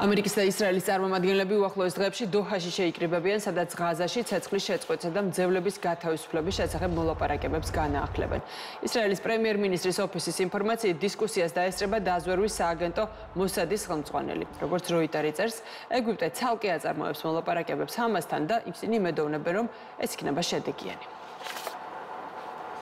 ამერიკის და ისრაელის წარმომადგენლები უახლოეს დღეებში დოჰაში შეიკრიბებიან, სადაც ღაზაში ცეცხლის შეწყვეტა და მძევლების გათავისუფლების შესახებ მოლაპარაკებებს განაახლებენ. ისრაელის პრემიერ-მინისტრის ოფისის ინფორმაციით, დისკუსიას დაესწრება დაზვერვის სააგენტო მოსადის ხელმძღვანელი. როგორც როიტერი წერს, ეგვიპტე ცალკე აწარმოებს მოლაპარაკებებს ჰამასთან და ისინი მედოვნებენ, რომ ეს იქნება შედეგიანი.